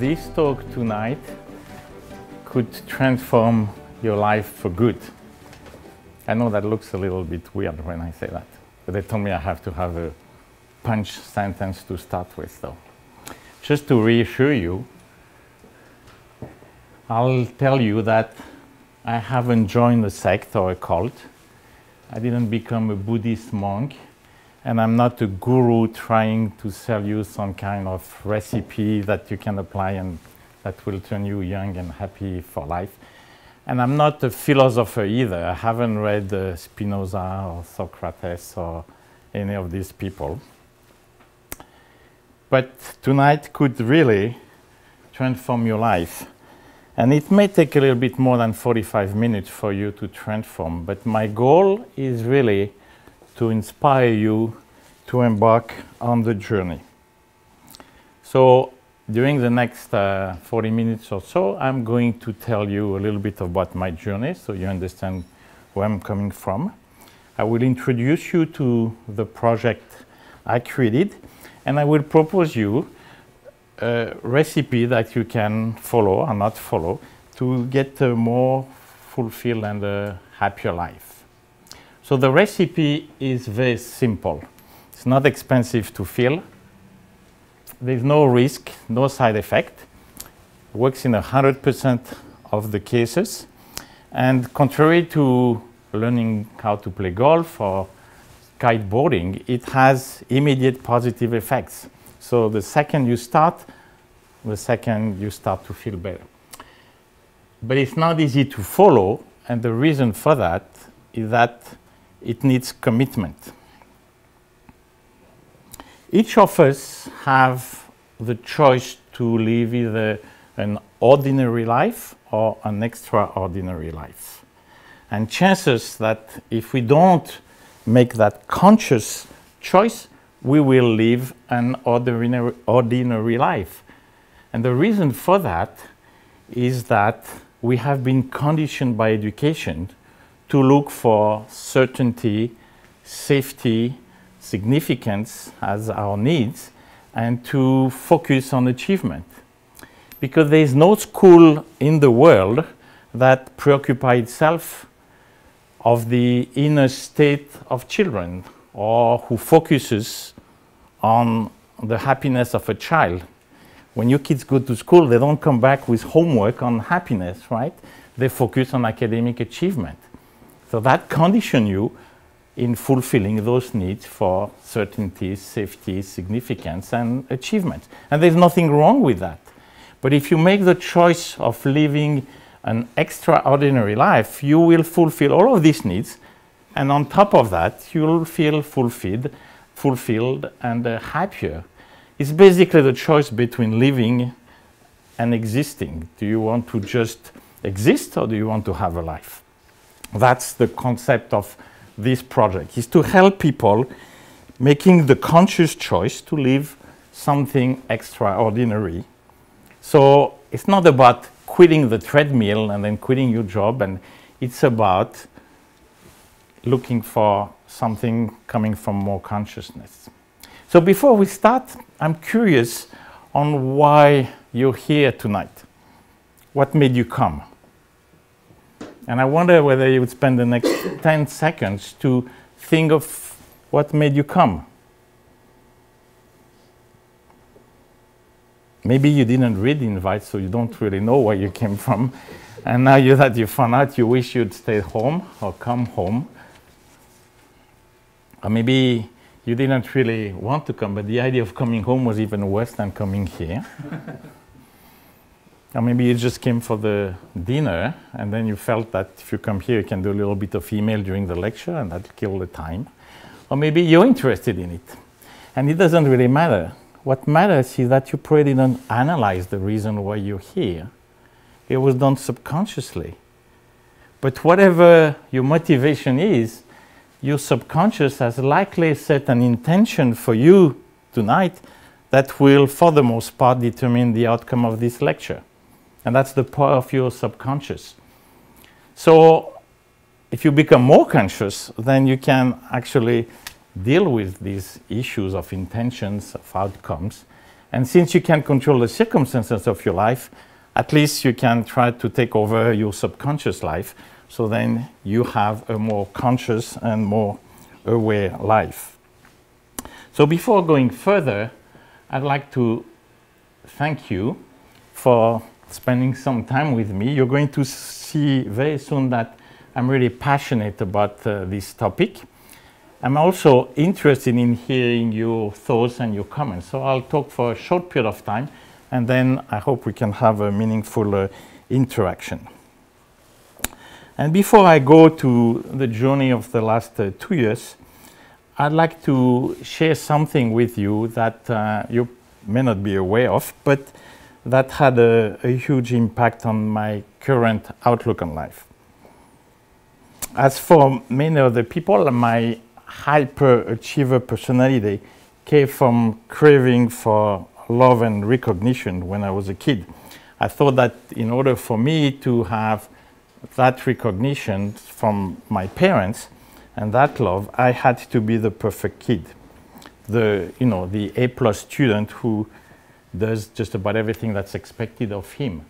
This talk tonight could transform your life for good. I know that looks a little bit weird when I say that, but they told me I have to have a punch sentence to start with though. Just to reassure you, I'll tell you that I haven't joined a sect or a cult. I didn't become a Buddhist monk and I'm not a guru trying to sell you some kind of recipe that you can apply and that will turn you young and happy for life. And I'm not a philosopher either. I haven't read uh, Spinoza or Socrates or any of these people. But tonight could really transform your life. And it may take a little bit more than 45 minutes for you to transform, but my goal is really to inspire you to embark on the journey. So during the next uh, 40 minutes or so, I'm going to tell you a little bit about my journey so you understand where I'm coming from. I will introduce you to the project I created and I will propose you a recipe that you can follow or not follow to get a more fulfilled and a happier life. So the recipe is very simple. It's not expensive to fill. There's no risk, no side effect. It works in 100% of the cases. And contrary to learning how to play golf or kiteboarding, it has immediate positive effects. So the second you start, the second you start to feel better. But it's not easy to follow, and the reason for that is that it needs commitment. Each of us have the choice to live either an ordinary life or an extraordinary life. And chances that if we don't make that conscious choice, we will live an ordinary, ordinary life. And the reason for that is that we have been conditioned by education to look for certainty, safety, significance as our needs, and to focus on achievement. Because there is no school in the world that preoccupies itself of the inner state of children or who focuses on the happiness of a child. When your kids go to school, they don't come back with homework on happiness, right? They focus on academic achievement. So that condition you in fulfilling those needs for certainty, safety, significance, and achievement. And there's nothing wrong with that. But if you make the choice of living an extraordinary life, you will fulfill all of these needs. And on top of that, you'll feel fulfilled, fulfilled and uh, happier. It's basically the choice between living and existing. Do you want to just exist or do you want to have a life? That's the concept of this project, is to help people making the conscious choice to live something extraordinary. So it's not about quitting the treadmill and then quitting your job, and it's about looking for something coming from more consciousness. So before we start, I'm curious on why you're here tonight. What made you come? And I wonder whether you would spend the next 10 seconds to think of what made you come. Maybe you didn't read the invite, so you don't really know where you came from. And now you, that you found out, you wish you'd stay home or come home. Or maybe you didn't really want to come, but the idea of coming home was even worse than coming here. Or maybe you just came for the dinner and then you felt that if you come here, you can do a little bit of email during the lecture and that'll kill the time. Or maybe you're interested in it. And it doesn't really matter. What matters is that you probably didn't analyze the reason why you're here. It was done subconsciously. But whatever your motivation is, your subconscious has likely set an intention for you tonight that will, for the most part, determine the outcome of this lecture. And that's the power of your subconscious. So if you become more conscious, then you can actually deal with these issues of intentions, of outcomes, And since you can't control the circumstances of your life, at least you can try to take over your subconscious life. So then you have a more conscious and more aware life. So before going further, I'd like to thank you for spending some time with me. You're going to see very soon that I'm really passionate about uh, this topic. I'm also interested in hearing your thoughts and your comments. So I'll talk for a short period of time, and then I hope we can have a meaningful uh, interaction. And before I go to the journey of the last uh, two years, I'd like to share something with you that uh, you may not be aware of, but that had a, a huge impact on my current outlook on life. As for many other people, my hyper achiever personality came from craving for love and recognition when I was a kid. I thought that in order for me to have that recognition from my parents and that love, I had to be the perfect kid. The, you know, the A plus student who does just about everything that's expected of him.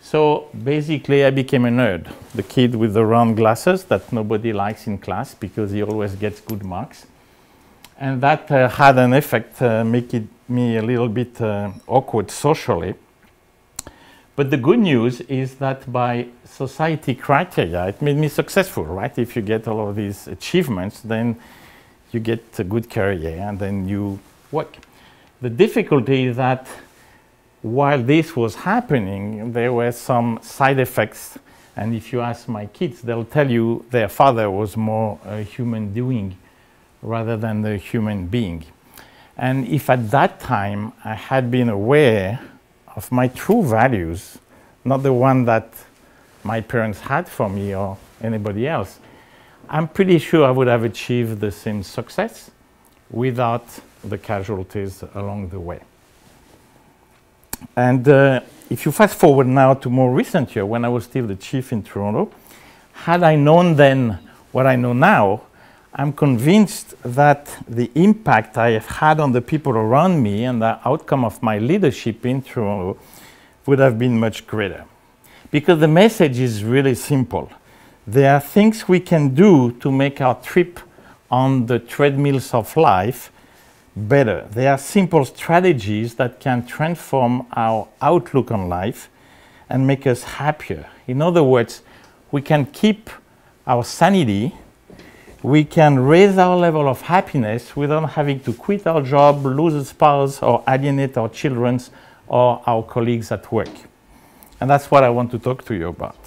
So basically, I became a nerd, the kid with the round glasses that nobody likes in class because he always gets good marks. And that uh, had an effect, uh, making me a little bit uh, awkward socially. But the good news is that by society criteria, it made me successful, right? If you get all of these achievements, then you get a good career and then you work. The difficulty is that while this was happening, there were some side effects. And if you ask my kids, they'll tell you their father was more a human doing rather than the human being. And if at that time I had been aware of my true values, not the one that my parents had for me or anybody else, I'm pretty sure I would have achieved the same success without the casualties along the way. And uh, if you fast forward now to more recent year, when I was still the chief in Toronto, had I known then what I know now, I'm convinced that the impact I have had on the people around me and the outcome of my leadership in Toronto would have been much greater. Because the message is really simple. There are things we can do to make our trip on the treadmills of life better. They are simple strategies that can transform our outlook on life and make us happier. In other words, we can keep our sanity, we can raise our level of happiness without having to quit our job, lose a spouse, or alienate our children or our colleagues at work. And that's what I want to talk to you about.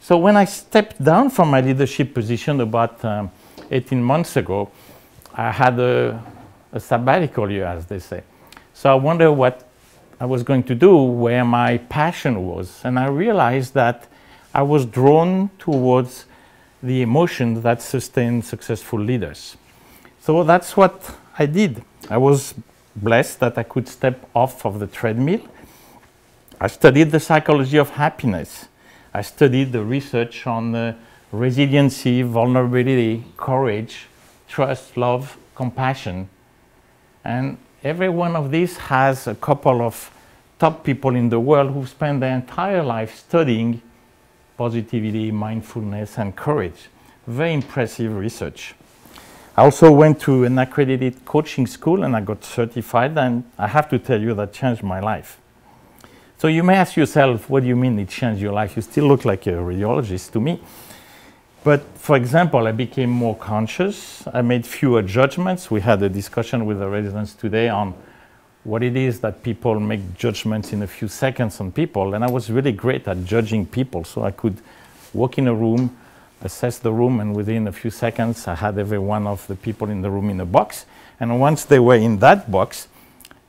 So, when I stepped down from my leadership position about um, 18 months ago, I had a a sabbatical year, as they say. So I wonder what I was going to do, where my passion was. And I realized that I was drawn towards the emotions that sustain successful leaders. So that's what I did. I was blessed that I could step off of the treadmill. I studied the psychology of happiness. I studied the research on uh, resiliency, vulnerability, courage, trust, love, compassion, and every one of these has a couple of top people in the world who spend their entire life studying positivity, mindfulness, and courage. Very impressive research. I also went to an accredited coaching school and I got certified, and I have to tell you that changed my life. So you may ask yourself, what do you mean it changed your life? You still look like a radiologist to me. But for example, I became more conscious. I made fewer judgments. We had a discussion with the residents today on what it is that people make judgments in a few seconds on people. And I was really great at judging people. So I could walk in a room, assess the room, and within a few seconds, I had every one of the people in the room in a box. And once they were in that box,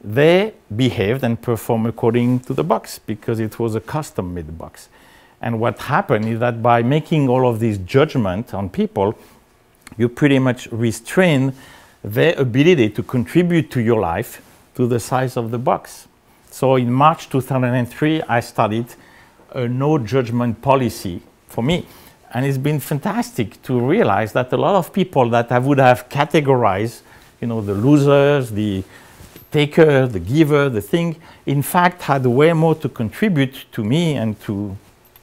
they behaved and performed according to the box because it was a custom made box. And what happened is that by making all of these judgments on people, you pretty much restrain their ability to contribute to your life to the size of the box. So in March 2003, I started a no judgment policy for me. And it's been fantastic to realize that a lot of people that I would have categorized, you know, the losers, the taker, the giver, the thing, in fact, had way more to contribute to me and to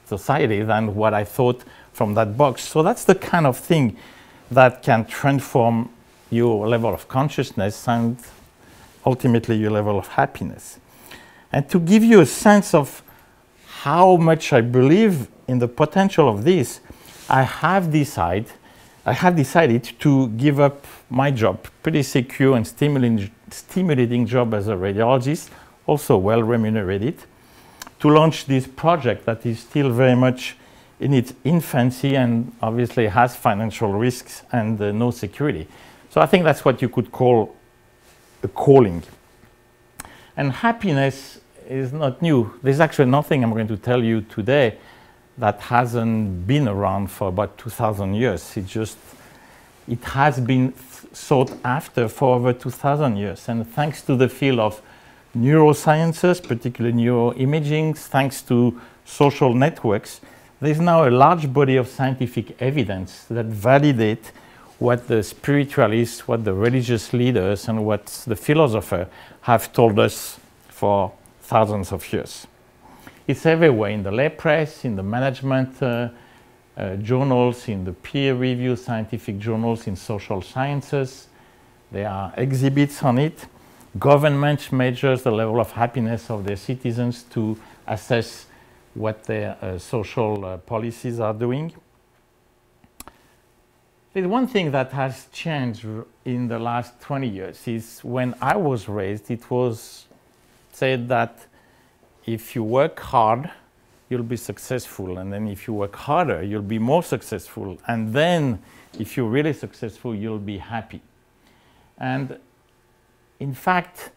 society than what I thought from that box. So that's the kind of thing that can transform your level of consciousness and ultimately your level of happiness. And to give you a sense of how much I believe in the potential of this, I have decided, I have decided to give up my job, pretty secure and stimulating, stimulating job as a radiologist, also well remunerated, to launch this project that is still very much in its infancy and obviously has financial risks and uh, no security. So I think that's what you could call a calling. And happiness is not new. There's actually nothing I'm going to tell you today that hasn't been around for about 2,000 years. It just, it has been sought after for over 2,000 years. And thanks to the field of neurosciences, particularly neuroimaging, thanks to social networks, there's now a large body of scientific evidence that validate what the spiritualists, what the religious leaders, and what the philosophers have told us for thousands of years. It's everywhere in the lay press, in the management uh, uh, journals, in the peer-reviewed scientific journals, in social sciences. There are exhibits on it. Government measures the level of happiness of their citizens to assess what their uh, social uh, policies are doing. The one thing that has changed in the last 20 years is when I was raised, it was said that if you work hard, you'll be successful. And then if you work harder, you'll be more successful. And then if you're really successful, you'll be happy. And in fact,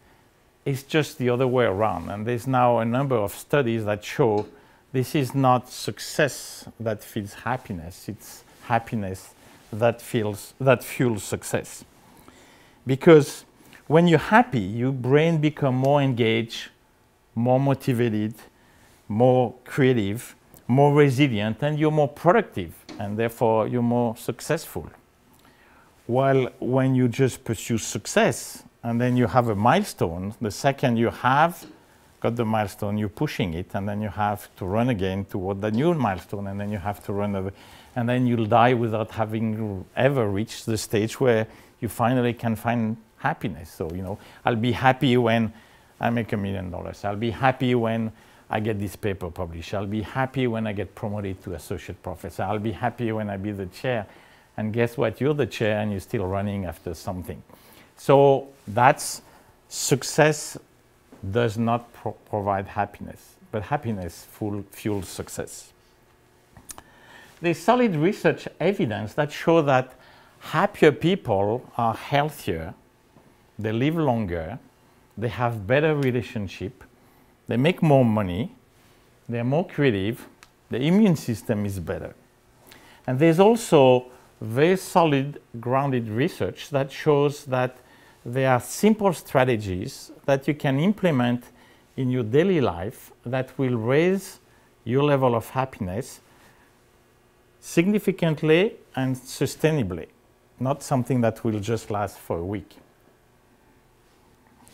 it's just the other way around. And there's now a number of studies that show this is not success that feels happiness, it's happiness that, feels, that fuels success. Because when you're happy, your brain becomes more engaged, more motivated, more creative, more resilient, and you're more productive, and therefore you're more successful. While when you just pursue success, and then you have a milestone, the second you have got the milestone, you're pushing it, and then you have to run again toward the new milestone, and then you have to run over, and then you'll die without having ever reached the stage where you finally can find happiness. So, you know, I'll be happy when I make a million dollars. I'll be happy when I get this paper published. I'll be happy when I get promoted to associate professor. I'll be happy when I be the chair. And guess what? You're the chair and you're still running after something. So that's success does not pro provide happiness, but happiness fuels success. There's solid research evidence that show that happier people are healthier, they live longer, they have better relationship, they make more money, they're more creative, the immune system is better. And there's also very solid grounded research that shows that there are simple strategies that you can implement in your daily life that will raise your level of happiness significantly and sustainably, not something that will just last for a week.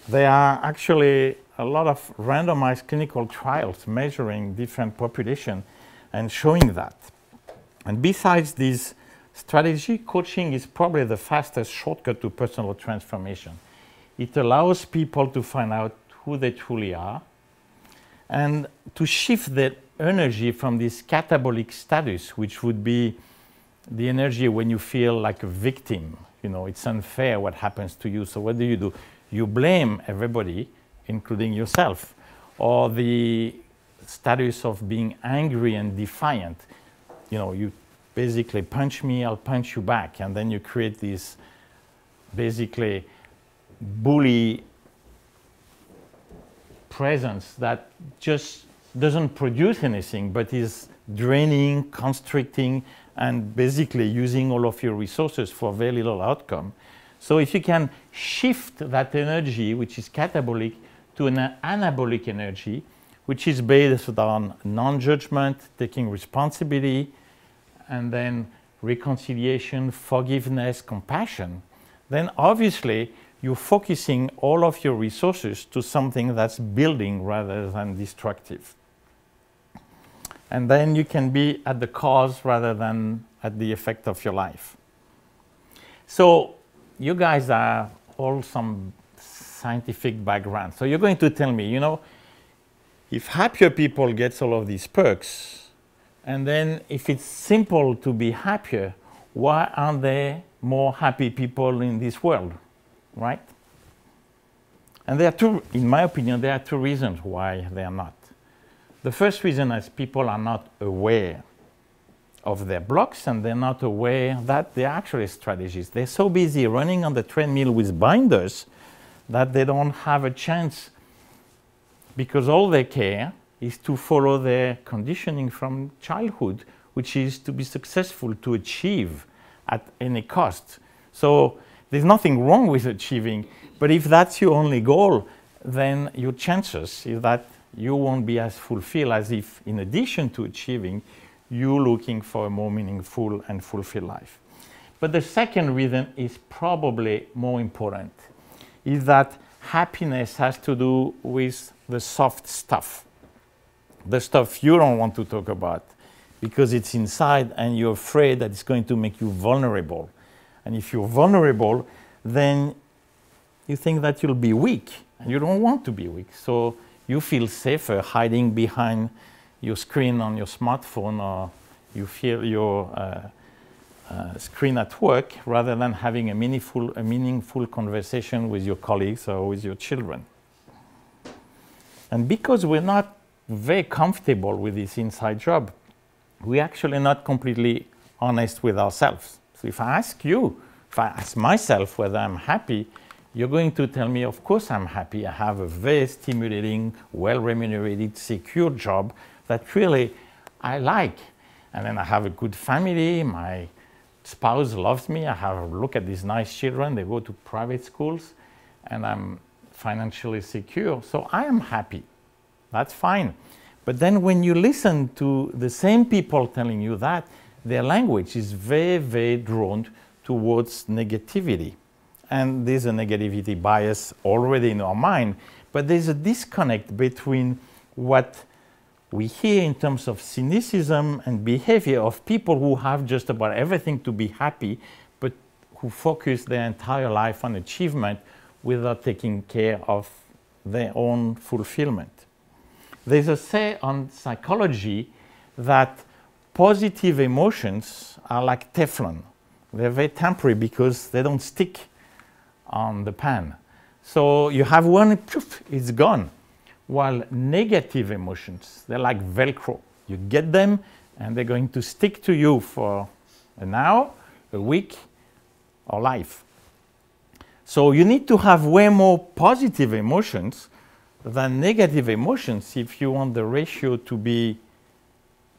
There are actually a lot of randomized clinical trials measuring different population and showing that. And besides these Strategy coaching is probably the fastest shortcut to personal transformation. It allows people to find out who they truly are and to shift their energy from this catabolic status, which would be the energy when you feel like a victim. You know, it's unfair what happens to you. So what do you do? You blame everybody, including yourself, or the status of being angry and defiant. You know, you basically punch me, I'll punch you back. And then you create this basically bully presence that just doesn't produce anything, but is draining, constricting, and basically using all of your resources for very little outcome. So if you can shift that energy, which is catabolic, to an anabolic energy, which is based on non-judgment, taking responsibility, and then reconciliation, forgiveness, compassion, then obviously you're focusing all of your resources to something that's building rather than destructive. And then you can be at the cause rather than at the effect of your life. So you guys are all some scientific background. So you're going to tell me, you know, if happier people get all of these perks, and then if it's simple to be happier, why aren't there more happy people in this world, right? And there are two, in my opinion, there are two reasons why they are not. The first reason is people are not aware of their blocks and they're not aware that they're actually strategies. They're so busy running on the treadmill with binders that they don't have a chance because all they care is to follow their conditioning from childhood, which is to be successful, to achieve at any cost. So there's nothing wrong with achieving, but if that's your only goal, then your chances is that you won't be as fulfilled as if, in addition to achieving, you're looking for a more meaningful and fulfilled life. But the second reason is probably more important, is that happiness has to do with the soft stuff, the stuff you don't want to talk about because it's inside and you're afraid that it's going to make you vulnerable. And if you're vulnerable, then you think that you'll be weak and you don't want to be weak. So you feel safer hiding behind your screen on your smartphone or you feel your uh, uh, screen at work rather than having a meaningful, a meaningful conversation with your colleagues or with your children. And because we're not very comfortable with this inside job, we're actually not completely honest with ourselves. So if I ask you, if I ask myself whether I'm happy, you're going to tell me, of course I'm happy. I have a very stimulating, well remunerated, secure job that really I like. And then I have a good family. My spouse loves me. I have a look at these nice children. They go to private schools and I'm financially secure. So I am happy. That's fine. But then when you listen to the same people telling you that, their language is very, very drawn towards negativity. And there's a negativity bias already in our mind, but there's a disconnect between what we hear in terms of cynicism and behavior of people who have just about everything to be happy, but who focus their entire life on achievement without taking care of their own fulfillment. There's a say on psychology that positive emotions are like Teflon. They're very temporary because they don't stick on the pan. So you have one, poof, it's gone. While negative emotions, they're like Velcro. You get them and they're going to stick to you for an hour, a week, or life. So you need to have way more positive emotions than negative emotions if you want the ratio to be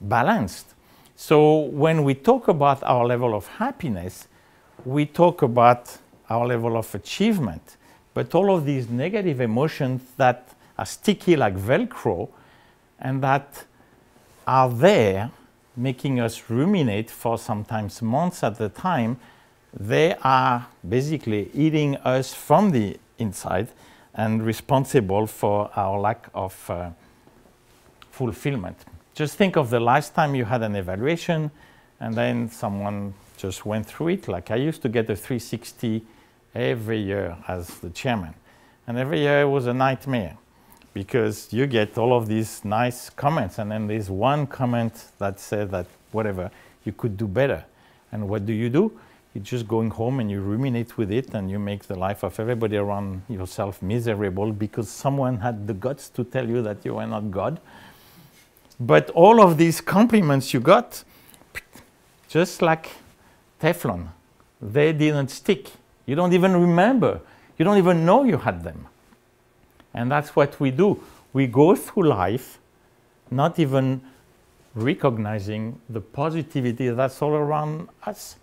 balanced. So when we talk about our level of happiness, we talk about our level of achievement. But all of these negative emotions that are sticky like Velcro and that are there making us ruminate for sometimes months at a time, they are basically eating us from the inside and responsible for our lack of uh, fulfillment. Just think of the last time you had an evaluation and then someone just went through it. Like I used to get a 360 every year as the chairman. And every year it was a nightmare because you get all of these nice comments and then there's one comment that says that whatever, you could do better. And what do you do? You're just going home and you ruminate with it and you make the life of everybody around yourself miserable because someone had the guts to tell you that you are not God. But all of these compliments you got, just like Teflon, they didn't stick. You don't even remember. You don't even know you had them. And that's what we do. We go through life not even recognizing the positivity that's all around us.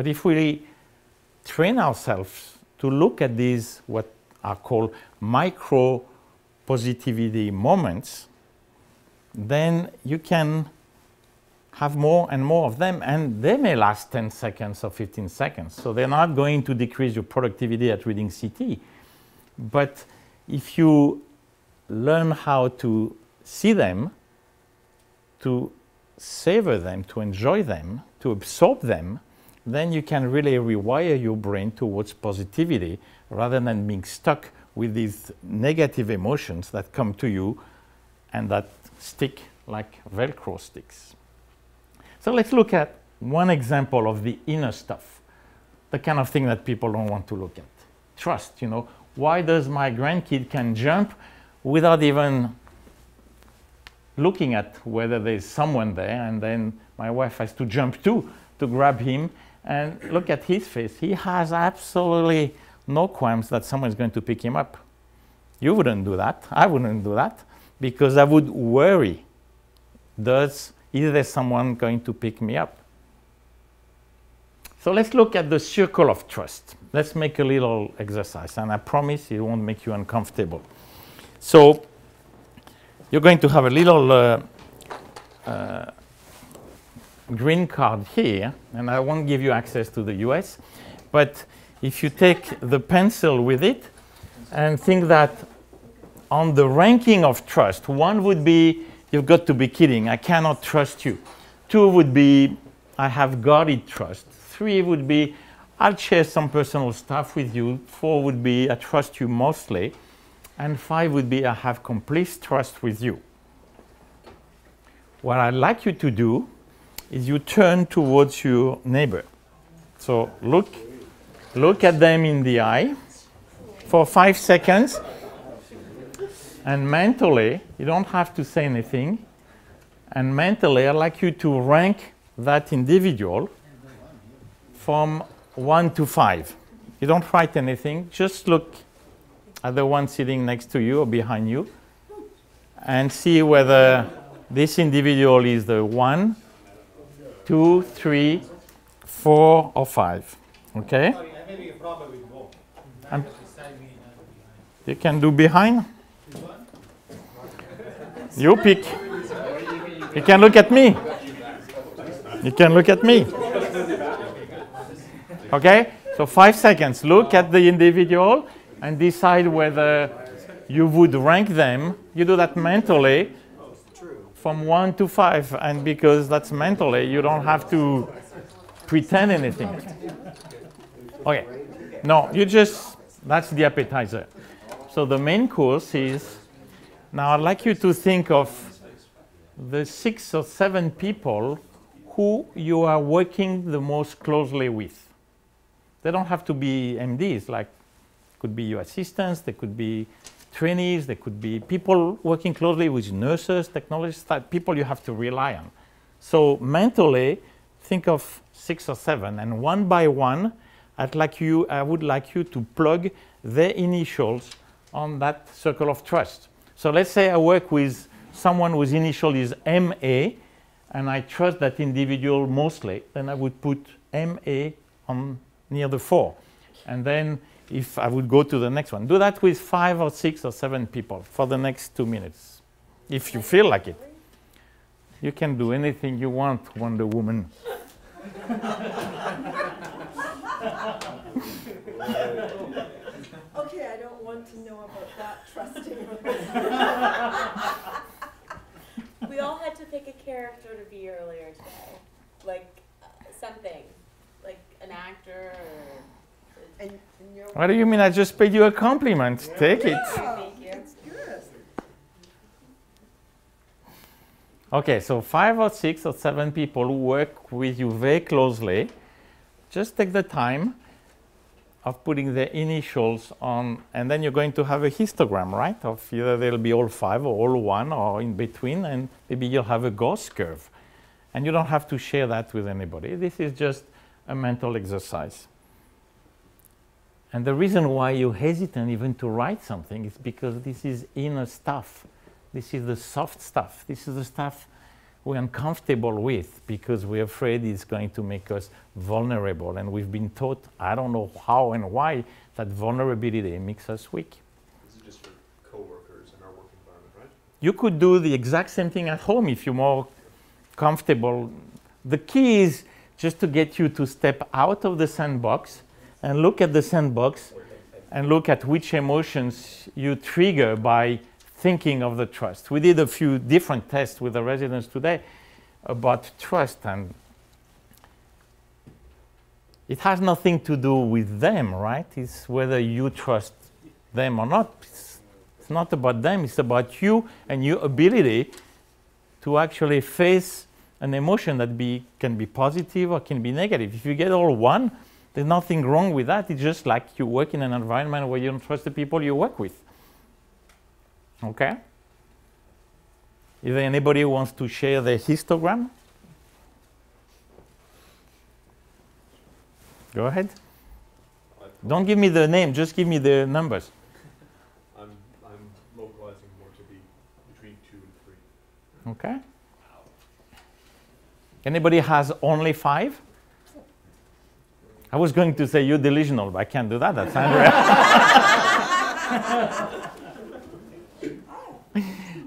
But if we train ourselves to look at these, what are called micro positivity moments, then you can have more and more of them, and they may last 10 seconds or 15 seconds. So they're not going to decrease your productivity at reading CT. But if you learn how to see them, to savor them, to enjoy them, to absorb them, then you can really rewire your brain towards positivity rather than being stuck with these negative emotions that come to you and that stick like Velcro sticks. So let's look at one example of the inner stuff, the kind of thing that people don't want to look at. Trust, you know, why does my grandkid can jump without even looking at whether there's someone there and then my wife has to jump too to grab him and look at his face. He has absolutely no qualms that someone's going to pick him up. You wouldn't do that. I wouldn't do that because I would worry. Does is there someone going to pick me up? So let's look at the circle of trust. Let's make a little exercise, and I promise it won't make you uncomfortable. So you're going to have a little uh, uh, green card here, and I won't give you access to the US, but if you take the pencil with it and think that on the ranking of trust, one would be, you've got to be kidding, I cannot trust you. Two would be, I have guarded trust. Three would be, I'll share some personal stuff with you. Four would be, I trust you mostly. And five would be, I have complete trust with you. What I'd like you to do is you turn towards your neighbor. So look, look at them in the eye for five seconds. And mentally, you don't have to say anything. And mentally, I'd like you to rank that individual from one to five. You don't write anything, just look at the one sitting next to you or behind you and see whether this individual is the one, two, three, four, or five. Okay? I'm, you can do behind. You pick. You can look at me. You can look at me. Okay? So five seconds. Look at the individual and decide whether you would rank them. You do that mentally from one to five. And because that's mentally, you don't have to pretend anything. Okay. No, you just, that's the appetizer. So the main course is now I'd like you to think of the six or seven people who you are working the most closely with. They don't have to be MDs, like could be your assistants, they could be trainees, there could be people working closely with nurses, technologists, people you have to rely on. So mentally, think of six or seven, and one by one, I'd like you, I would like you to plug their initials on that circle of trust. So let's say I work with someone whose initial is MA, and I trust that individual mostly, then I would put MA on near the four. And then if I would go to the next one, do that with five or six or seven people for the next two minutes, if you feel like it. You can do anything you want, Wonder Woman. Okay, I don't want to know about that trusting. We all had to pick a character to be earlier today, like uh, something, like an actor or. And, and. What do you mean? I just paid you a compliment. Take it. Thank you. That's good. Okay, so five or six or seven people who work with you very closely. Just take the time of putting the initials on, and then you're going to have a histogram, right? Of either they'll be all five or all one or in between, and maybe you'll have a Gauss curve. And you don't have to share that with anybody. This is just a mental exercise. And the reason why you're hesitant even to write something is because this is inner stuff. This is the soft stuff. This is the stuff we're uncomfortable with because we're afraid it's going to make us vulnerable. And we've been taught, I don't know how and why, that vulnerability makes us weak. This is just for coworkers in our work environment, right? You could do the exact same thing at home if you're more comfortable. The key is just to get you to step out of the sandbox and look at the sandbox and look at which emotions you trigger by thinking of the trust. We did a few different tests with the residents today about trust and it has nothing to do with them, right? It's whether you trust them or not. It's, it's not about them, it's about you and your ability to actually face an emotion that be, can be positive or can be negative. If you get all one, there's nothing wrong with that. It's just like you work in an environment where you don't trust the people you work with. Okay? Is there anybody who wants to share their histogram? Go ahead. Don't give me the name, just give me the numbers. I'm, I'm localizing more to be between two and three. Okay. Anybody has only five? I was going to say you're delusional, but I can't do that. That's Andrea.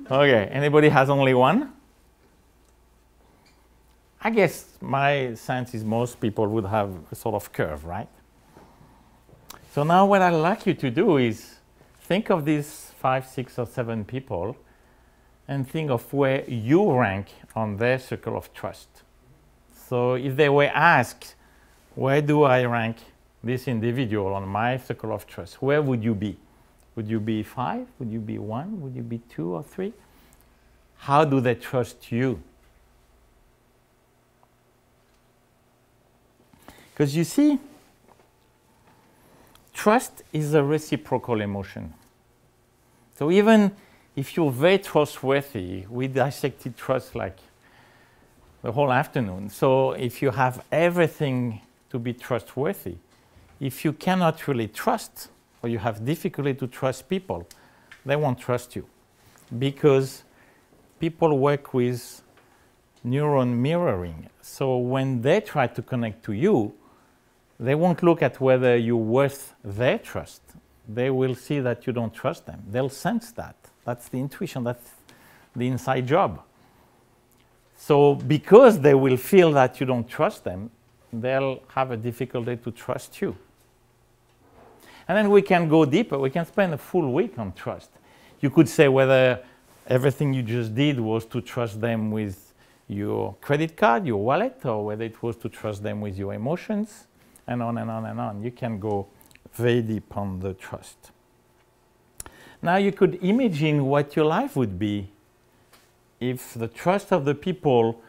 okay. Anybody has only one? I guess my sense is most people would have a sort of curve, right? So now what I'd like you to do is think of these five, six, or seven people and think of where you rank on their circle of trust. So if they were asked, where do I rank this individual on my circle of trust, where would you be? Would you be five? Would you be one? Would you be two or three? How do they trust you? Because you see, trust is a reciprocal emotion. So even if you're very trustworthy, we dissected trust like the whole afternoon. So if you have everything to be trustworthy, if you cannot really trust or you have difficulty to trust people, they won't trust you because people work with neuron mirroring. So when they try to connect to you, they won't look at whether you're worth their trust. They will see that you don't trust them. They'll sense that. That's the intuition, that's the inside job. So, because they will feel that you don't trust them, they'll have a difficulty to trust you. And then we can go deeper. We can spend a full week on trust. You could say whether everything you just did was to trust them with your credit card, your wallet, or whether it was to trust them with your emotions, and on and on and on. You can go very deep on the trust. Now you could imagine what your life would be if the trust of the people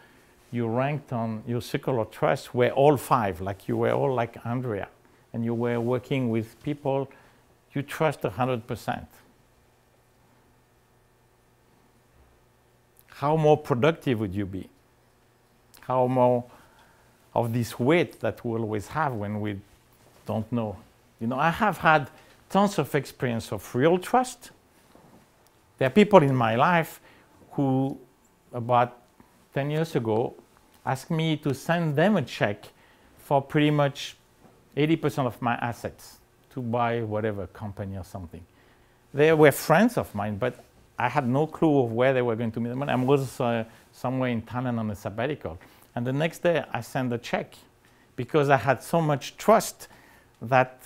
you ranked on your of trust were all five, like you were all like Andrea, and you were working with people you trust 100%. How more productive would you be? How more of this weight that we always have when we don't know. You know, I have had tons of experience of real trust. There are people in my life who, about 10 years ago, asked me to send them a check for pretty much 80% of my assets to buy whatever company or something. They were friends of mine, but I had no clue of where they were going to meet the money. I was uh, somewhere in Thailand on a sabbatical. And the next day, I sent a check because I had so much trust that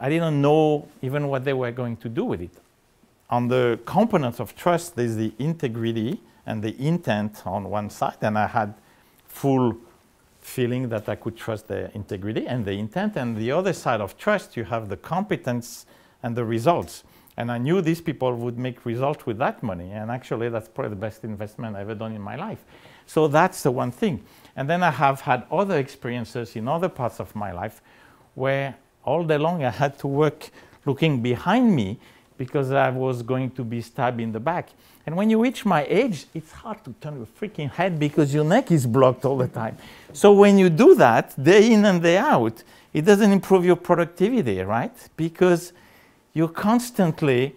I didn't know even what they were going to do with it. On the components of trust, there's the integrity and the intent on one side, and I had full feeling that I could trust their integrity and the intent. And the other side of trust, you have the competence and the results. And I knew these people would make results with that money. And actually, that's probably the best investment I've ever done in my life. So that's the one thing. And then I have had other experiences in other parts of my life where all day long I had to work looking behind me because I was going to be stabbed in the back. And when you reach my age, it's hard to turn your freaking head because your neck is blocked all the time. So when you do that day in and day out, it doesn't improve your productivity, right? Because you're constantly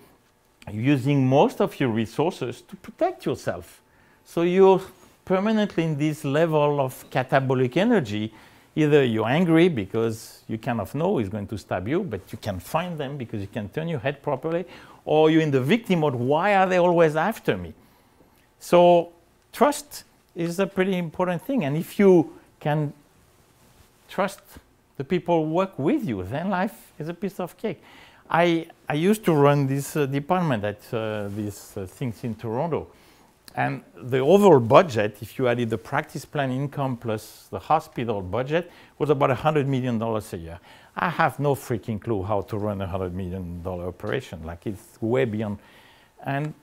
using most of your resources to protect yourself. So you're permanently in this level of catabolic energy. Either you're angry because you kind of know he's going to stab you, but you can find them because you can turn your head properly, or you're in the victim mode. Why are they always after me? So trust is a pretty important thing. And if you can trust the people who work with you, then life is a piece of cake. I, I used to run this uh, department at uh, these uh, things in Toronto. And the overall budget, if you added the practice plan income plus the hospital budget, was about $100 million a year. I have no freaking clue how to run a $100 million operation. Like it's way beyond. And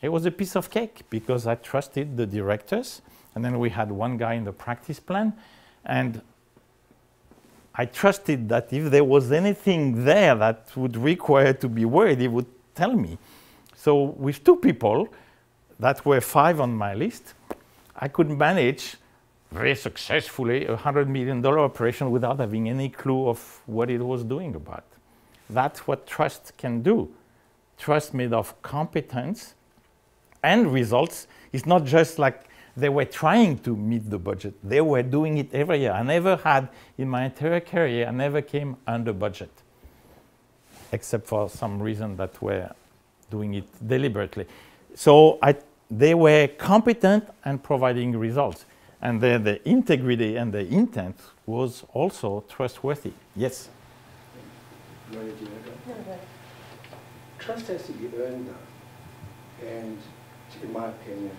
it was a piece of cake because I trusted the directors. And then we had one guy in the practice plan. And I trusted that if there was anything there that would require to be worried, he would tell me. So with two people, that were five on my list, I could manage very successfully a $100 million operation without having any clue of what it was doing about. That's what trust can do. Trust made of competence and results is not just like they were trying to meet the budget. They were doing it every year. I never had, in my entire career, I never came under budget, except for some reason that we're doing it deliberately. So I, they were competent and providing results. And then the integrity and the intent was also trustworthy. Yes? Trust has to be earned. And in my opinion,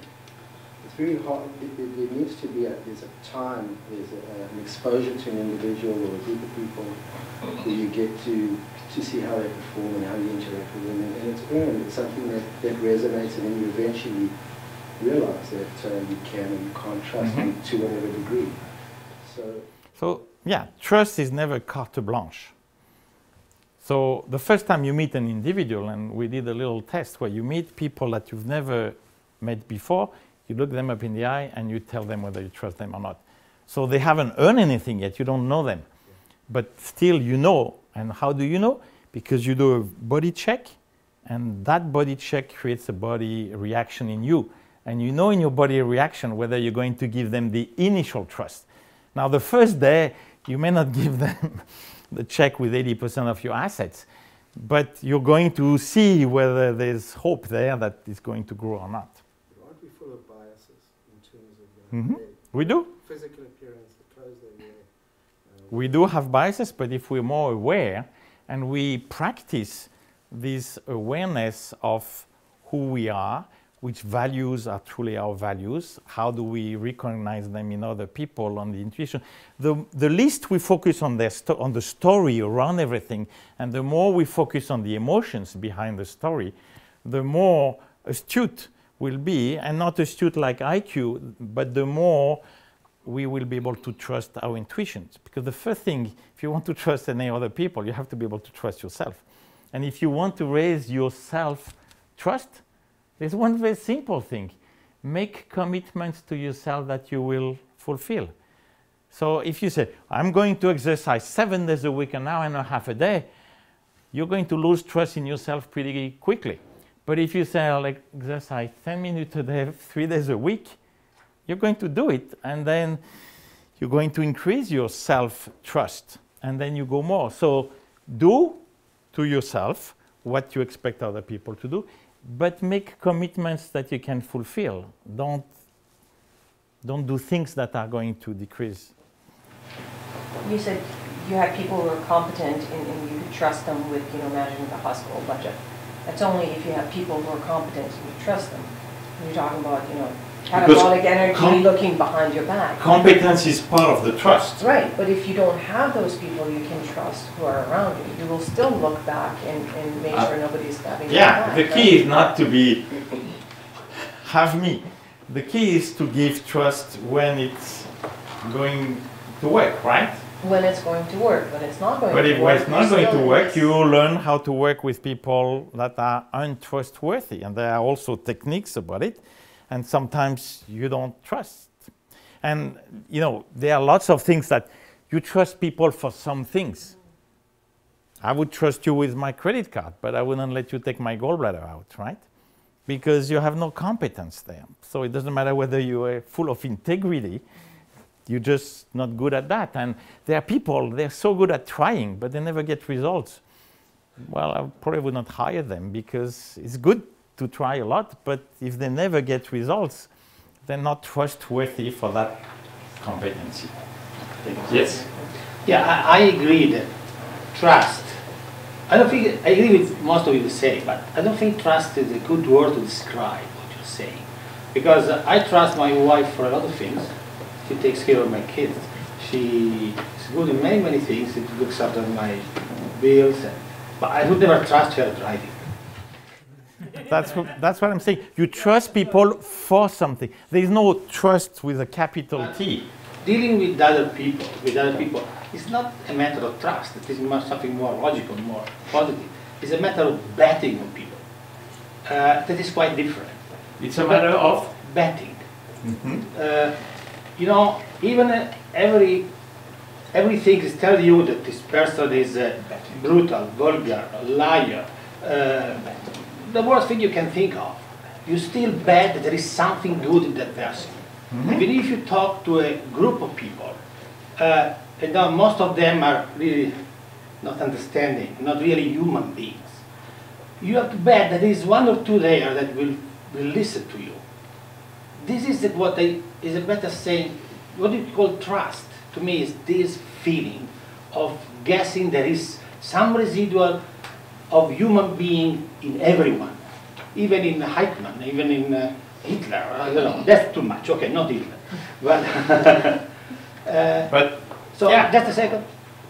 it's very hard, there needs to be a, there's a time, there's a, an exposure to an individual or a group of people where you get to, to see how they perform and how you interact with them. And, and it's earned, it's something that, that resonates and then you eventually realize that uh, you can and you can't trust them to whatever degree. So So, yeah, trust is never carte blanche. So, the first time you meet an individual, and we did a little test where you meet people that you've never met before, you look them up in the eye and you tell them whether you trust them or not. So, they haven't earned anything yet, you don't know them. But still, you know. And how do you know? Because you do a body check, and that body check creates a body reaction in you. And you know in your body reaction whether you're going to give them the initial trust. Now, the first day, you may not give them the check with 80% of your assets, but you're going to see whether there's hope there that is going to grow or not. aren't we full of biases in uh, Mhm. We do. physical appearance, the clothes they wear? uh, We do have biases, but if we're more aware and we practice this awareness of who we are, which values are truly our values, how do we recognize them in other people on the intuition, the, the least we focus on, their on the story around everything, and the more we focus on the emotions behind the story, the more astute we'll be, and not astute like IQ, but the more we will be able to trust our intuitions. Because the first thing, if you want to trust any other people, you have to be able to trust yourself. And if you want to raise your self trust, there's one very simple thing make commitments to yourself that you will fulfill. So if you say, I'm going to exercise seven days a week, an hour and a half a day, you're going to lose trust in yourself pretty quickly. But if you say, I'll exercise 10 minutes a day, three days a week, you're going to do it. And then you're going to increase your self trust. And then you go more. So do to yourself what you expect other people to do, but make commitments that you can fulfill. Don't, don't do things that are going to decrease. You said you had people who are competent and, and you trust them with, you know, managing the hospital budget. That's only if you have people who are competent and you trust them. You're talking about, you know, catabolic energy looking behind your back. Competence is part of the trust. Right, but if you don't have those people you can trust who are around you, you will still look back and, and make Uh, sure nobody's stabbing Yeah, back. the right? key is not to be have me. The key is to give trust when it's going to work, right? When it's going to work, when it's not going But to if it's not going to work, you learn how to work with people that are untrustworthy. And there are also techniques about it. And sometimes you don't trust. And, you know, there are lots of things that you trust people for some things. I would trust you with my credit card, but I wouldn't let you take my gallbladder out, right? Because you have no competence there. So it doesn't matter whether you are full of integrity, you're just not good at that. And there are people, they're so good at trying, but they never get results. Well, I probably would not hire them because it's good to try a lot, but if they never get results, they're not trustworthy for that competency. Yes. Yeah, I, I agree that trust. I don't think I agree with most of you say, but I don't think trust is a good word to describe what you're saying, because I trust my wife for a lot of things. She takes care of my kids. She is good in many many things. She looks after my bills, and, but I would never trust her driving. That's, wh- that's what I'm saying. You trust people for something. There is no trust with a capital T. Dealing with other people, with other people, is not a matter of trust. It is more, something more logical, more positive. It's a matter of betting on people. Uh, that is quite different. It's a matter of. betting. Uh, you know, even uh, every everything is tell you that this person is uh, brutal, vulgar, liar. Uh, the worst thing you can think of. You still bet that there is something good in that person. Even if you talk to a group of people, uh, and now most of them are really not understanding, not really human beings. You have to bet that there is one or two there that will, will listen to you this is what I, is a better saying, what do you call trust? To me is this feeling of guessing there is some residual of human being in everyone, even in Eichmann, even in uh, Hitler, I don't know, that's too much, okay, not Hitler. But, uh, But so Yeah. just a second.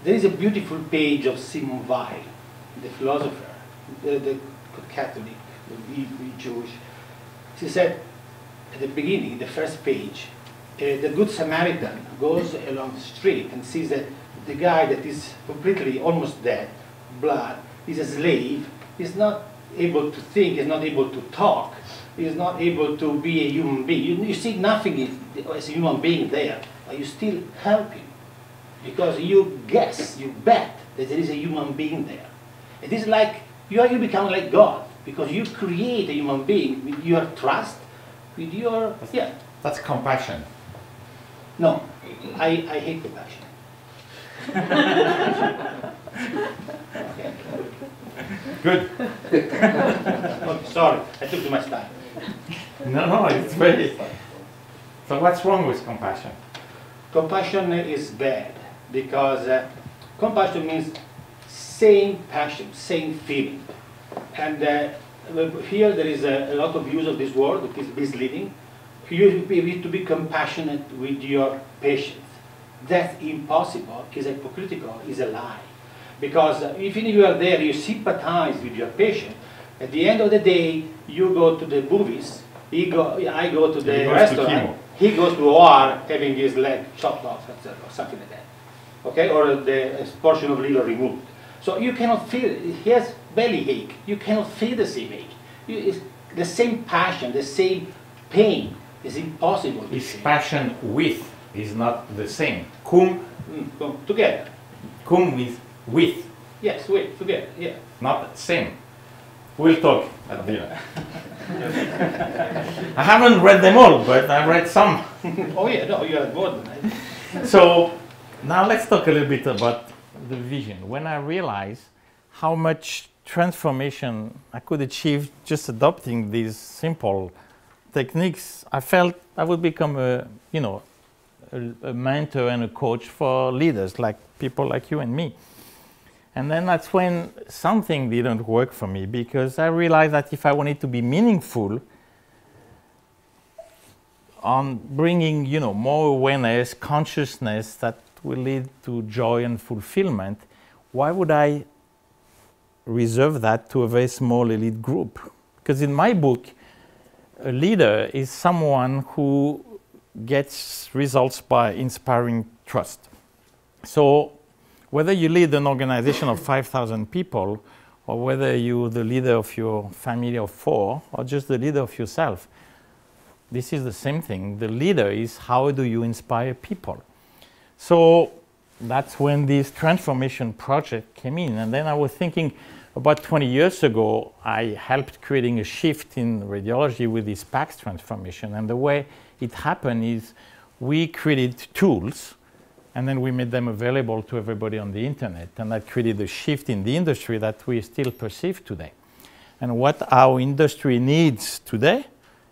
There is a beautiful page of Simone Weil, the philosopher, the, the Catholic, the Jewish. She said at the beginning, the first page, uh, the Good Samaritan goes along the street and sees that the guy that is completely almost dead, blood, is a slave, is not able to think, is not able to talk, is not able to be a human being. You, you see nothing in- as a human being there, but you still help him because you guess, you bet that there is a human being there. It is like you, are, you become like God because you create a human being with your trust, with your yeah. that's compassion. No, I, I hate compassion. okay. Good. okay, sorry, I took too much time. No, no, it's very. So what's wrong with compassion? Compassion is bad because uh, compassion means same passion, same feeling. And uh, here there is a, a lot of use of this word, it is misleading. You need to be compassionate with your patients. That's impossible, is hypocritical, is a lie. Because even if you are there, you sympathize with your patient. At the end of the day, you go to the movies, he go, I go to the He goes to restaurant, he goes to OR having his leg chopped off, etc., or something like that. Okay, or the portion of liver removed. So you cannot feel, he has belly ache, you cannot feel the same ache. You, it's the same passion, the same pain is impossible Is passion with is not the same. Cum, Mm, come together. cum with with, Yes, with together, yeah. not same. We'll talk at dinner. I haven't read them all, but I read some. oh yeah, no, you are I. So now let's talk a little bit about the vision. When I realized how much transformation I could achieve just adopting these simple techniques, I felt I would become a, you know, a, a mentor and a coach for leaders like people like you and me. And then that's when something didn't work for me because I realized that if I wanted to be meaningful, on bringing you know more awareness consciousness that will lead to joy and fulfillment why would i reserve that to a very small elite group because in my book a leader is someone who gets results by inspiring trust so whether you lead an organization of 5000 people or whether you're the leader of your family of four or just the leader of yourself this is the same thing. The leader is how do you inspire people? So that's when this transformation project came in. And then I was thinking about 20 years ago, I helped creating a shift in radiology with this PACS transformation. And the way it happened is we created tools and then we made them available to everybody on the internet. And that created a shift in the industry that we still perceive today. And what our industry needs today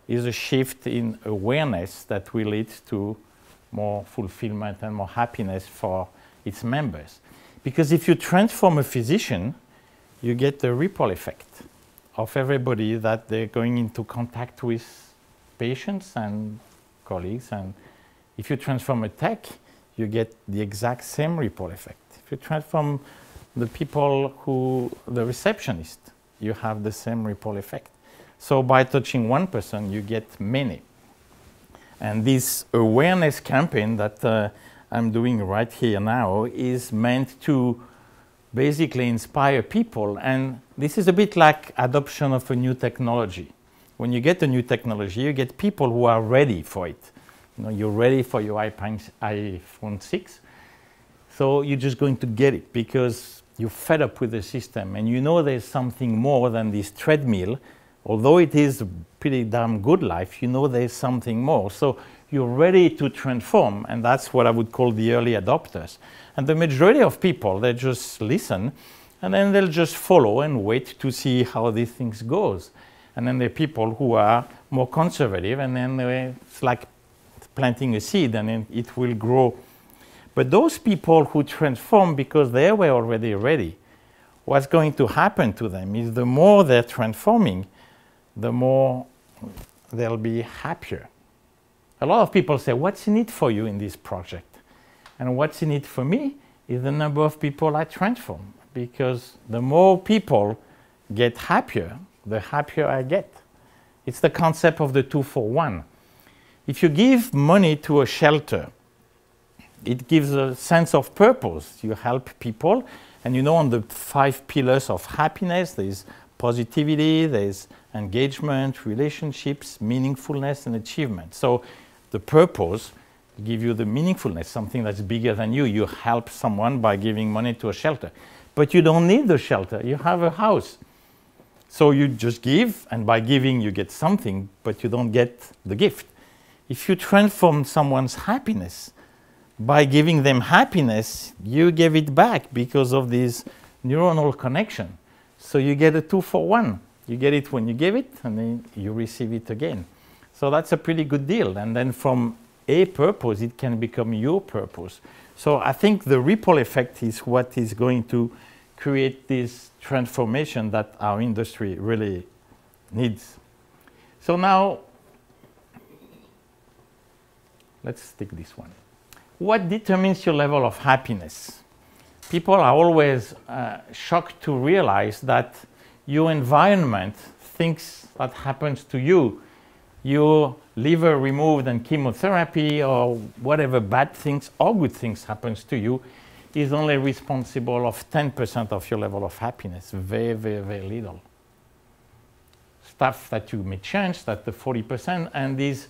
is a shift in awareness that will lead to more fulfillment and more happiness for its members. Because if you transform a physician, you get the ripple effect of everybody that they're going into contact with patients and colleagues. And if you transform a tech, you get the exact same ripple effect. If you transform the people who, the receptionist, you have the same ripple effect. So by touching one person, you get many. And this awareness campaign that uh, I'm doing right here now is meant to basically inspire people. And this is a bit like adoption of a new technology. When you get a new technology, you get people who are ready for it. You know, you're ready for your iPhone 6. So you're just going to get it because you're fed up with the system and you know there's something more than this treadmill. Although it is a pretty damn good life, you know there's something more. So you're ready to transform, and that's what I would call the early adopters. And the majority of people, they just listen, and then they'll just follow and wait to see how these things goes. And then there are people who are more conservative, and then it's like planting a seed, and then it will grow. But those people who transform because they were already ready, what's going to happen to them is the more they're transforming, the more they'll be happier. A lot of people say, What's in it for you in this project? And what's in it for me is the number of people I transform. Because the more people get happier, the happier I get. It's the concept of the two for one. If you give money to a shelter, it gives a sense of purpose. You help people, and you know, on the five pillars of happiness, there's positivity, there's engagement, relationships, meaningfulness, and achievement. So the purpose give you the meaningfulness, something that's bigger than you. You help someone by giving money to a shelter. But you don't need the shelter, you have a house. So you just give, and by giving, you get something, but you don't get the gift. If you transform someone's happiness, by giving them happiness, you give it back because of this neuronal connection. So you get a two for one. You get it when you give it, and then you receive it again. So that's a pretty good deal. And then from a purpose, it can become your purpose. So I think the ripple effect is what is going to create this transformation that our industry really needs. So now, let's take this one. What determines your level of happiness? People are always uh, shocked to realize that your environment thinks that happens to you your liver removed and chemotherapy or whatever bad things or good things happens to you is only responsible of 10% of your level of happiness. Very, very, very little. Stuff that you may change, that the 40%, and this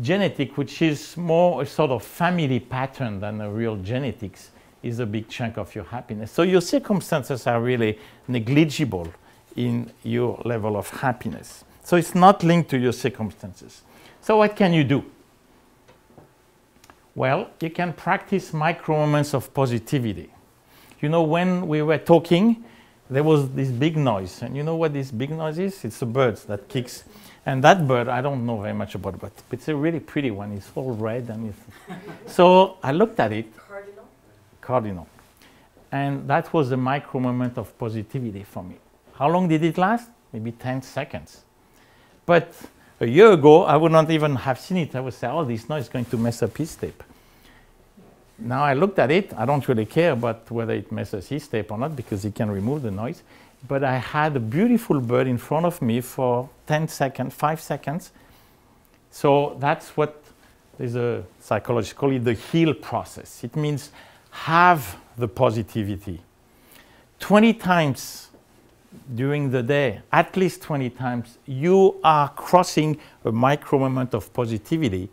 genetic, which is more a sort of family pattern than a real genetics, is a big chunk of your happiness. So your circumstances are really negligible in your level of happiness. So it's not linked to your circumstances. So what can you do? Well, you can practice micro moments of positivity. You know, when we were talking, there was this big noise. And you know what this big noise is? It's a bird that kicks. And that bird, I don't know very much about, but it's a really pretty one. It's all red. and So I looked at it. Cardinal? Cardinal. And that was a micro moment of positivity for me. How long did it last? Maybe 10 seconds. But a year ago, I would not even have seen it. I would say, oh, this noise is going to mess up his tape. Now I looked at it. I don't really care about whether it messes his tape or not because he can remove the noise. But I had a beautiful bird in front of me for 10 seconds, 5 seconds. So that's what is a it the heal process. It means have the positivity. 20 times during the day, at least 20 times, you are crossing a micro moment of positivity,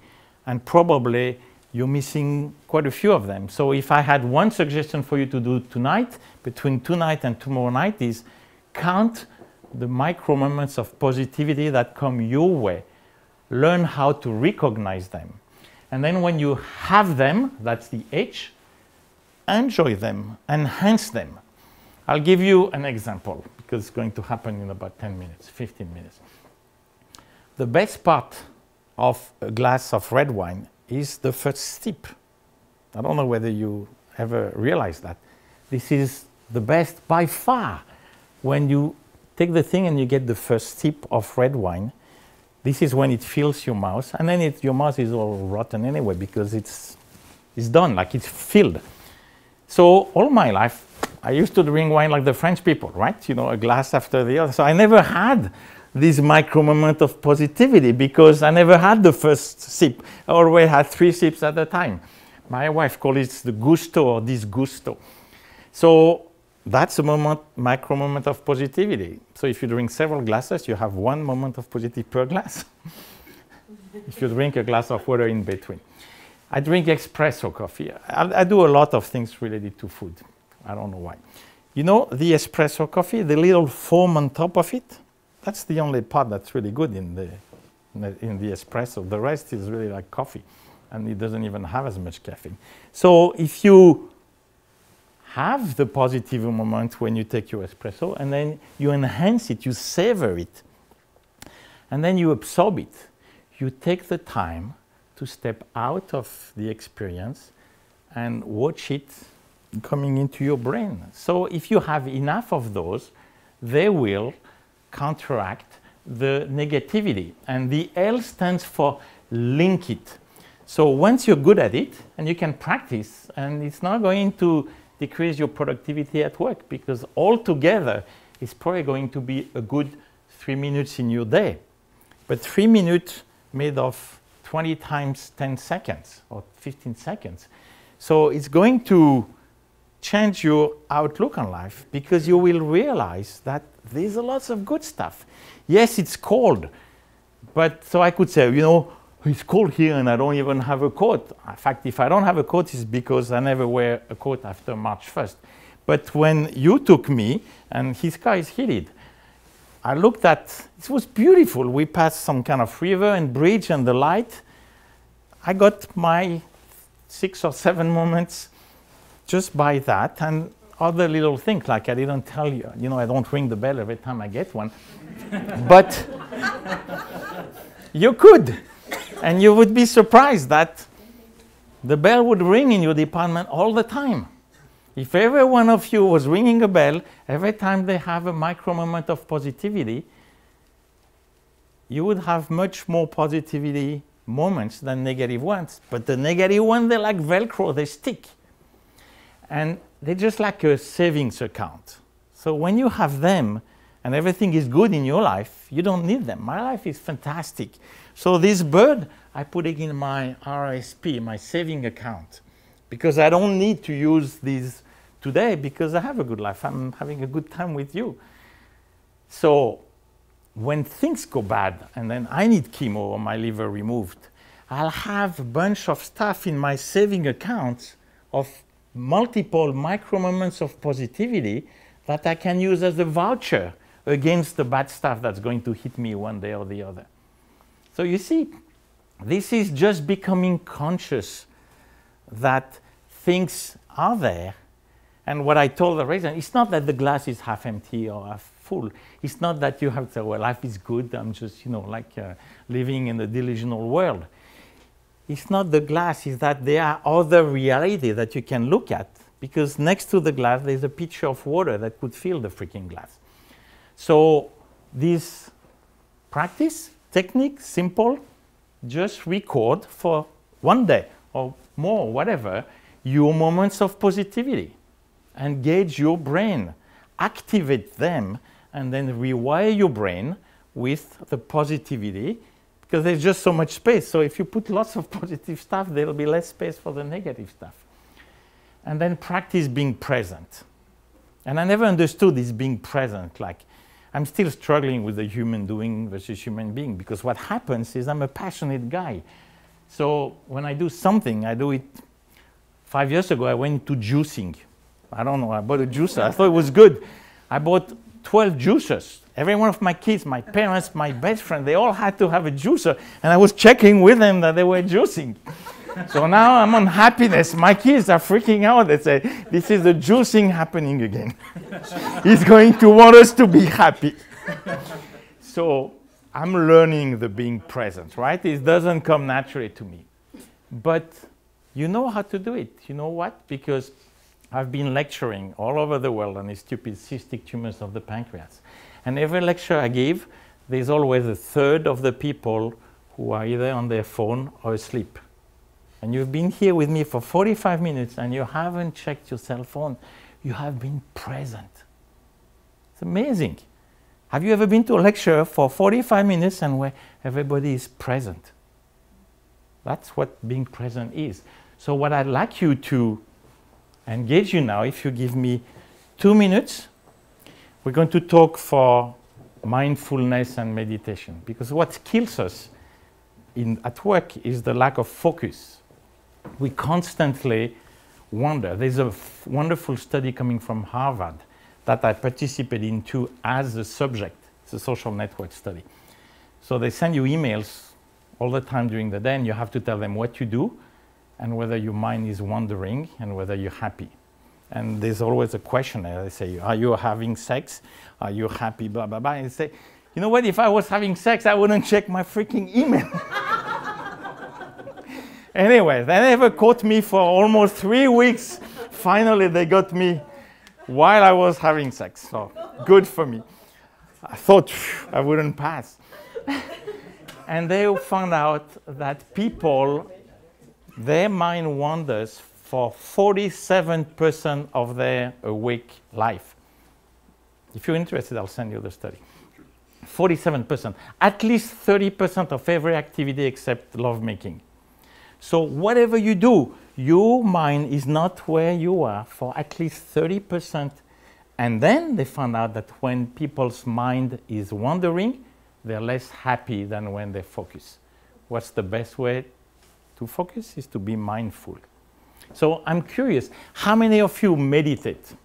and probably you're missing quite a few of them. So if I had one suggestion for you to do tonight, between tonight and tomorrow night, is count the micro moments of positivity that come your way. Learn how to recognize them. And then when you have them, that's the H, enjoy them, enhance them. I'll give you an example because it's going to happen in about 10 minutes, 15 minutes. the best part of a glass of red wine is the first sip. I don't know whether you ever realize that. This is the best by far. When you take the thing and you get the first sip of red wine, this is when it fills your mouth, and then it, your mouth is all rotten anyway because it's, it's done, like it's filled. So all my life, I used to drink wine like the French people, right? You know, a glass after the other. So I never had this micro moment of positivity because I never had the first sip. I always had three sips at a time. My wife calls it the gusto or disgusto. So that's a moment, micro moment of positivity. So if you drink several glasses, you have one moment of positivity per glass. if you drink a glass of water in between. I drink espresso coffee. I, I, do a lot of things related to food. I don't know why. You know, the espresso coffee, the little foam on top of it, that's the only part that's really good in the, in the espresso. The rest is really like coffee, and it doesn't even have as much caffeine. So if you have the positive moment when you take your espresso, and then you enhance it, you savor it, and then you absorb it. You take the time to step out of the experience and watch it coming into your brain. So if you have enough of those, they will counteract the negativity. And the L stands for link it. So once you're good at it and you can practice, and it's not going to decrease your productivity at work because altogether it's probably going to be a good three minutes in your day. But three minutes made of 20 times 10 seconds or 15 seconds. So it's going to change your outlook on life because you will realize that there's a lots of good stuff. Yes, it's cold, but so I could say, you know, it's cold here and I don't even have a coat. In fact, if I don't have a coat, it's because I never wear a coat after March 1st. But when you took me and his car is heated, I looked at, it was beautiful. We passed some kind of river and bridge and the light. I got my six or seven moments just by that and other little things like I didn't tell you. You know, I don't ring the bell every time I get one. but you could. And you would be surprised that the bell would ring in your department all the time. If every one of you was ringing a bell every time they have a micro moment of positivity, you would have much more positivity moments than negative ones. But the negative ones, they're like Velcro, they stick. And they're just like a savings account. So when you have them and everything is good in your life, you don't need them. My life is fantastic. So this bird, I put it in my RSP, my saving account, because I don't need to use these today because I have a good life. I'm having a good time with you. So when things go bad and then I need chemo or my liver removed, I'll have a bunch of stuff in my saving account of multiple micro moments of positivity that I can use as a voucher against the bad stuff that's going to hit me one day or the other. So you see, this is just becoming conscious that things are there. And what I told the reason, it's not that the glass is half empty or half full. It's not that you have to say, well, life is good. I'm just, you know, like uh, living in a delusional world. It's not the glass, it's that there are other realities that you can look at because next to the glass there's a pitcher of water that could fill the freaking glass. So this practice, technique, simple, just record for one day or more, whatever, your moments of positivity. Engage your brain, activate them, and then rewire your brain with the positivity because there's just so much space. So if you put lots of positive stuff, there'll be less space for the negative stuff. And then practice being present. And I never understood this being present. Like, I'm still struggling with the human doing versus human being because what happens is I'm a passionate guy. So when I do something, I do it. Five years ago, I went to juicing. I don't know, I bought a juicer. I thought it was good. I bought 12 juicers. Every one of my kids, my parents, my best friend, they all had to have a juicer. And I was checking with them that they were juicing. so now I'm on happiness. My kids are freaking out. They say, This is the juicing happening again. He's going to want us to be happy. so I'm learning the being present, right? It doesn't come naturally to me. But you know how to do it. You know what? Because I've been lecturing all over the world on these stupid cystic tumors of the pancreas. And every lecture I give, there's always a third of the people who are either on their phone or asleep. And you've been here with me for 45 minutes and you haven't checked your cell phone. You have been present. It's amazing. Have you ever been to a lecture for 45 minutes and where everybody is present? That's what being present is. So, what I'd like you to engage you now, if you give me two minutes, we're going to talk for mindfulness and meditation. Because what kills us in, at work is the lack of focus. We constantly wonder. There's a wonderful study coming from Harvard that I participated into as a subject. It's a social network study. So they send you emails all the time during the day, and you have to tell them what you do and whether your mind is wandering and whether you're happy. And there's always a questionnaire. They say, Are you having sex? Are you happy? Blah, blah, blah. And they say, You know what? If I was having sex, I wouldn't check my freaking email. anyway, they never caught me for almost three weeks. Finally, they got me while I was having sex. So good for me. I thought I wouldn't pass. and they found out that people, their mind wanders for 47% of their uh, awake life. If you're interested, I'll send you the study. 47%. At least 30% of every activity except lovemaking. So, whatever you do, your mind is not where you are for at least 30%. And then they found out that when people's mind is wandering, they're less happy than when they focus. What's the best way to focus? Is to be mindful. So I'm curious how many of you meditate?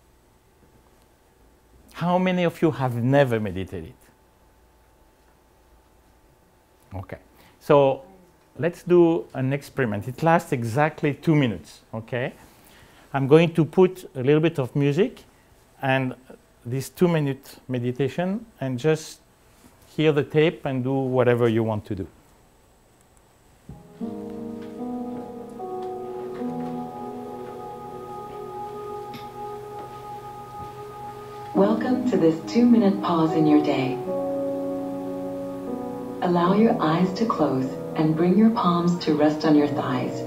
How many of you have never meditated? Okay. So let's do an experiment. It lasts exactly two minutes, okay? I'm going to put a little bit of music and this two minute meditation and just hear the tape and do whatever you want to do. Welcome to this two minute pause in your day. Allow your eyes to close and bring your palms to rest on your thighs.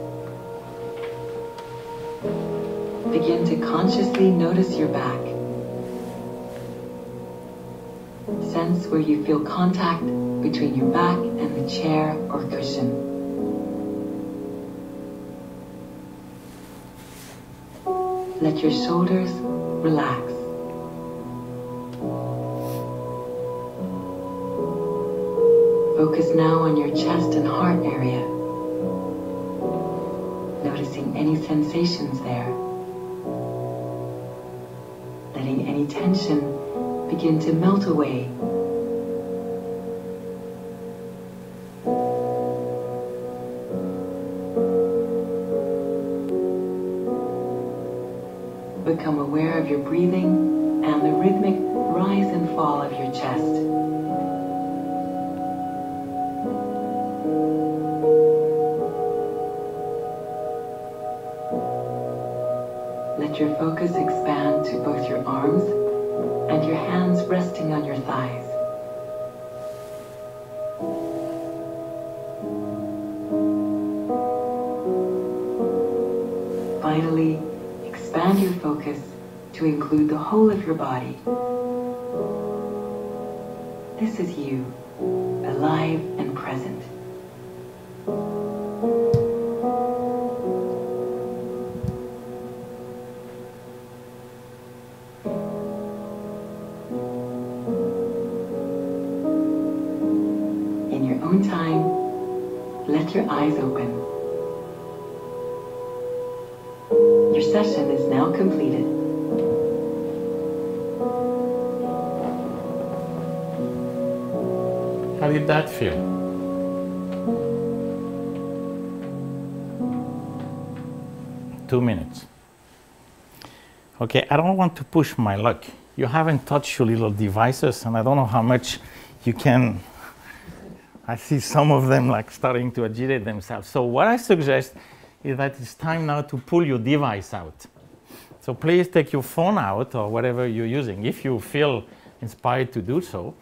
Begin to consciously notice your back. Sense where you feel contact between your back and the chair or cushion. Let your shoulders relax. Focus now on your chest and heart area. Noticing any sensations there. Letting any tension begin to melt away. Become aware of your breathing and the rhythmic rise and fall of your chest. Let your focus expand to both your arms and your hands resting on your thighs. Finally, expand your focus to include the whole of your body. This is you, Your session is now completed. How did that feel? Two minutes. Okay, I don't want to push my luck. You haven't touched your little devices, and I don't know how much you can I see some of them like starting to agitate themselves. So what I suggest is that it's time now to pull your device out. So please take your phone out or whatever you're using if you feel inspired to do so.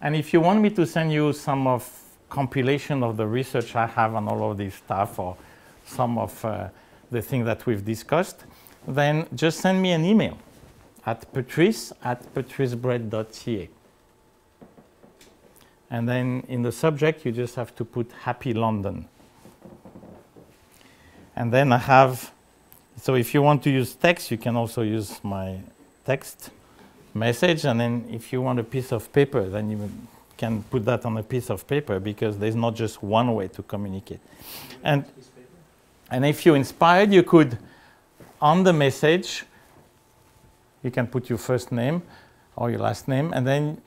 And if you want me to send you some of compilation of the research I have on all of this stuff or some of uh, the things that we've discussed, then just send me an email at patrice at patricebret.ca. And then in the subject, you just have to put Happy London. And then I have, so if you want to use text, you can also use my text message. And then if you want a piece of paper, then you can put that on a piece of paper because there's not just one way to communicate. And, and if you're inspired, you could, on the message, you can put your first name or your last name, and then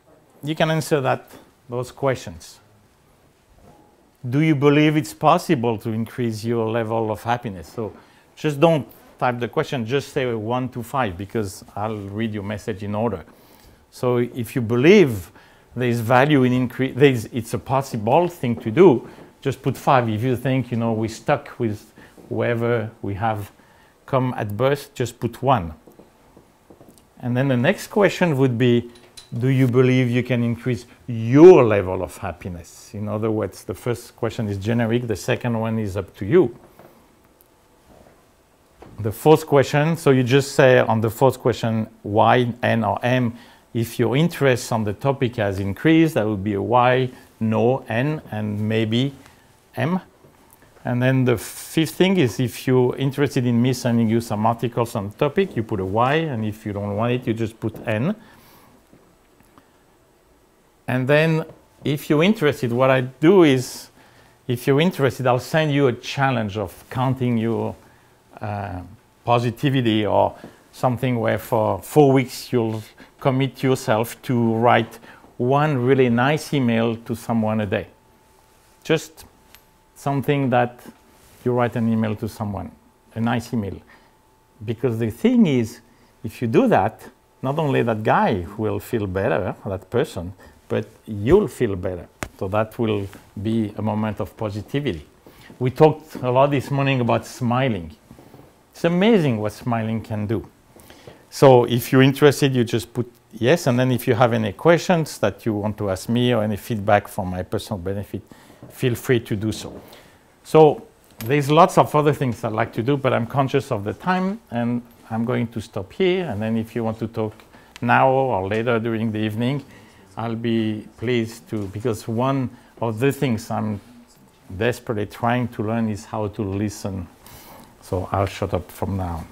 you can answer that those questions. Do you believe it's possible to increase your level of happiness? So just don't type the question, just say one to five because I'll read your message in order. So if you believe there's value in increase, it's a possible thing to do, just put five. If you think, you know, we're stuck with whoever we have come at birth, just put one. And then the next question would be, do you believe you can increase your level of happiness? In other words, the first question is generic, the second one is up to you. The fourth question, so you just say on the fourth question, Y, N, or M. If your interest on the topic has increased, that would be a Y, no, N, and maybe M. And then the fifth thing is if you're interested in me sending you some articles on the topic, you put a Y, and if you don't want it, you just put N. And then if you're interested, what I do is, if you're interested, I'll send you a challenge of counting your uh, positivity or something where for four weeks you'll commit yourself to write one really nice email to someone a day. Just something that you write an email to someone, a nice email. Because the thing is, if you do that, not only that guy will feel better, that person, but you'll feel better. So that will be a moment of positivity. We talked a lot this morning about smiling. It's amazing what smiling can do. So if you're interested, you just put yes, and then if you have any questions that you want to ask me or any feedback for my personal benefit, feel free to do so. So there's lots of other things I'd like to do, but I'm conscious of the time, and I'm going to stop here. And then if you want to talk now or later during the evening, I'll be pleased to, because one of the things I'm desperately trying to learn is how to listen. So I'll shut up from now.